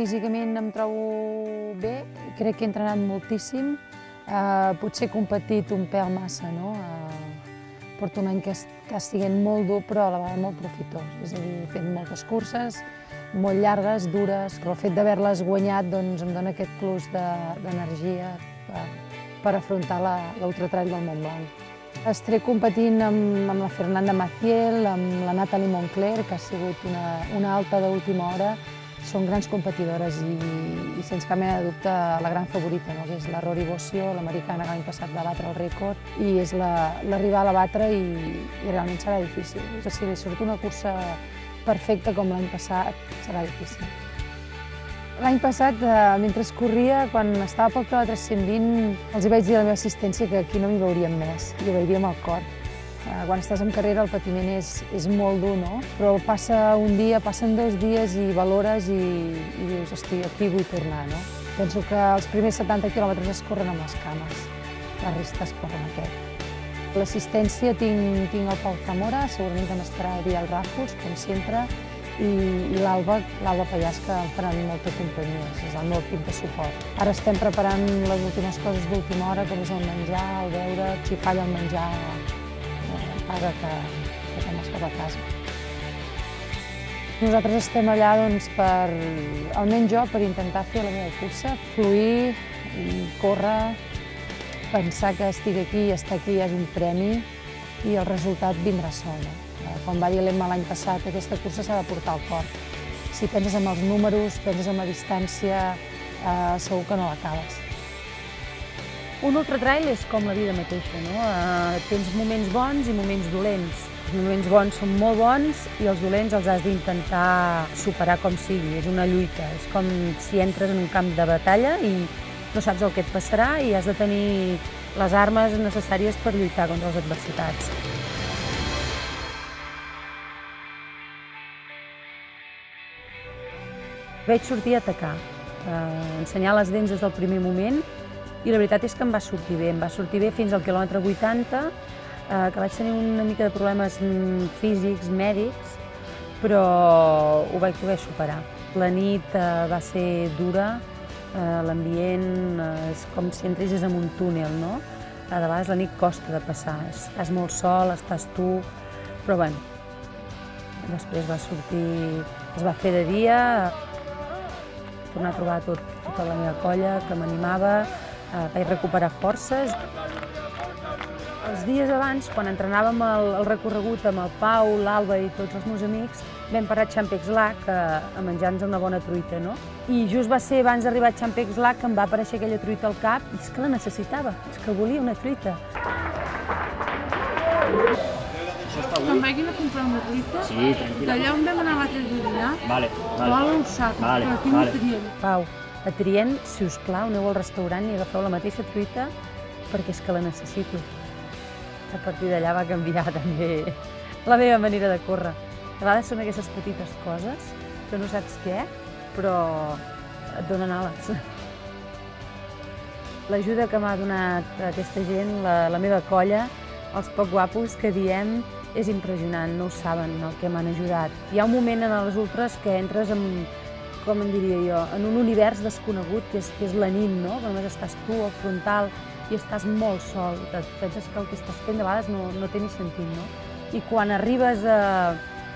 físicament em trobo bé, crec que he entrenat moltíssim, eh, potser he competit un pèl massa, no? Eh, porto un any que està sent molt dur, però a la vegada molt profitós. És a dir, he fet moltes curses, molt llargues, dures, però el fet d'haver-les guanyat doncs, em dona aquest plus d'energia de, per, per afrontar l'ultratrall del Montblanc. Estaré competint amb, amb la Fernanda Maciel, amb la Natalie Moncler, que ha sigut una, una alta d'última hora. Són grans competidores i, i sense cap mena de dubte la gran favorita, no? que és la Rory Bossio, l'americana que l'any passat va batre el rècord, i és la, la rival a batre i, i realment serà difícil. Si li surt una cursa perfecta com l'any passat, serà difícil. L'any passat, eh, mentre corria, quan estava pel quilòmetre 120, els hi vaig dir a la meva assistència que aquí no m'hi veuríem més, i ho veuríem al cor. Eh, quan estàs en carrera el patiment és, és molt dur, no? Però passa un dia, passen dos dies i valores i, i dius, hosti, aquí vull tornar, no? Penso que els primers 70 quilòmetres es corren amb les cames, la resta es corren aquest. L'assistència tinc, tinc el Pau Zamora, segurament que m'estarà el dia al Ràfols, com sempre, i, i l'Alba, l'Alba Pallàs, que em faran molta companyia, és el meu equip de suport. Ara estem preparant les últimes coses d'última hora, com és el menjar, el beure, si falla el menjar, paga que, que vas cap a casa. Nosaltres estem allà doncs, per, almenys jo, per intentar fer la meva cursa, fluir, córrer, pensar que estic aquí i estar aquí és un premi i el resultat vindrà sol. No? Com va dir l'Emma l'any passat, aquesta cursa s'ha de portar al cor. Si penses en els números, penses en la distància, eh, segur que no l'acabes. Un ultratrail és com la vida mateixa, no? Eh, tens moments bons i moments dolents. Els moments bons són molt bons i els dolents els has d'intentar superar com sigui. És una lluita, és com si entres en un camp de batalla i no saps el que et passarà i has de tenir les armes necessàries per lluitar contra les adversitats. Vaig sortir a atacar, a ensenyar les dents des del primer moment i la veritat és que em va sortir bé, em va sortir bé fins al quilòmetre 80, eh, que vaig tenir una mica de problemes mm, físics, mèdics, però ho vaig poder superar. La nit eh, va ser dura, eh, l'ambient eh, és com si entressis en un túnel, no? A vegades la nit costa de passar, estàs molt sol, estàs tu, però bueno, després va sortir, es va fer de dia, tornar a trobar tot, tota la meva colla que m'animava, eh, vaig recuperar forces. Els dies abans, quan entrenàvem el, el recorregut amb el Pau, l'Alba i tots els meus amics, vam parar a Champex Lac a, a menjar-nos una bona truita, no? I just va ser abans d'arribar a Champex Lac que em va aparèixer aquella truita al cap i és que la necessitava, és que volia una truita. Quan vagin a comprar una truita, Sí, d'allà on vam anar l'altre dia, Vale, vol vale. un sac, Vale, però aquí vale. no triem. Pau, a Trient, si us plau, aneu al restaurant i agafeu la mateixa truita perquè és que la necessito. A partir d'allà va canviar també la meva manera de córrer. A vegades són aquestes petites coses que no saps què, però et donen ales. L'ajuda que m'ha donat aquesta gent, la, la meva colla, els poc guapos que diem, és impressionant, no ho saben el que m'han ajudat. Hi ha un moment en els ultres que entres en, com en diria jo, en un univers desconegut que és, que és la nit, no? Que només estàs tu al frontal i estàs molt sol. Et penses que el que estàs fent de vegades no, no té ni sentit, no? I quan arribes a,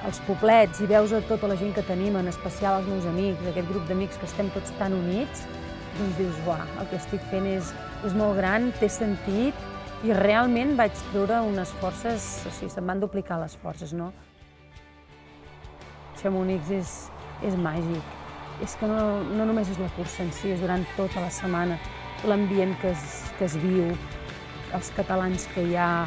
als poblets i veus a tota la gent que tenim, en especial els meus amics, aquest grup d'amics que estem tots tan units, doncs dius, uah, el que estic fent és, és molt gran, té sentit, i realment vaig treure unes forces, o sigui, se'm van duplicar les forces, no? Chamonix és, és màgic. És que no, no només és la cursa en si, és durant tota la setmana, l'ambient que, es, que es viu, els catalans que hi ha,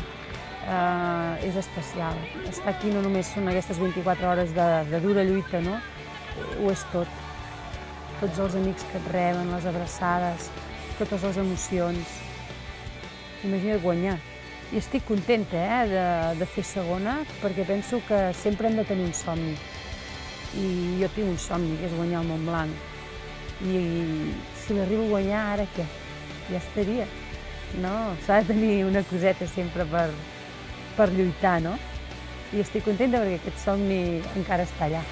eh, és especial. Estar aquí no només són aquestes 24 hores de, de dura lluita, no? Ho és tot. Tots els amics que et reben, les abraçades, totes les emocions. Imagina't guanyar. I estic contenta eh, de, de fer segona perquè penso que sempre hem de tenir un somni. I jo tinc un somni, que és guanyar el Montblanc. I si l'arribo a guanyar, ara què? Ja estaria. No? S'ha de tenir una coseta sempre per, per lluitar, no? I estic contenta perquè aquest somni encara està allà.